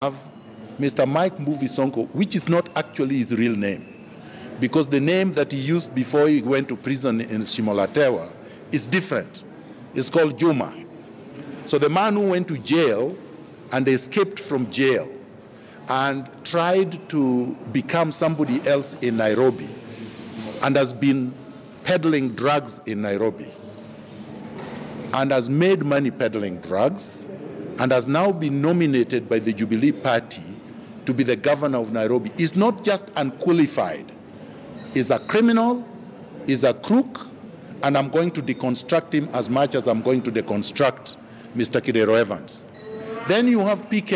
have Mr. Mike Mbuvi Sonko, which is not actually his real name, because the name that he used before he went to prison in Shimo la Tewa is different. It's called Juma. So the man who went to jail and escaped from jail and tried to become somebody else in Nairobi and has been peddling drugs in Nairobi and has made money peddling drugs and has now been nominated by the Jubilee Party to be the governor of Nairobi is not just unqualified, is a criminal, is a crook, and I'm going to deconstruct him as much as I'm going to deconstruct Mr. Kidero Evans. Then you have PK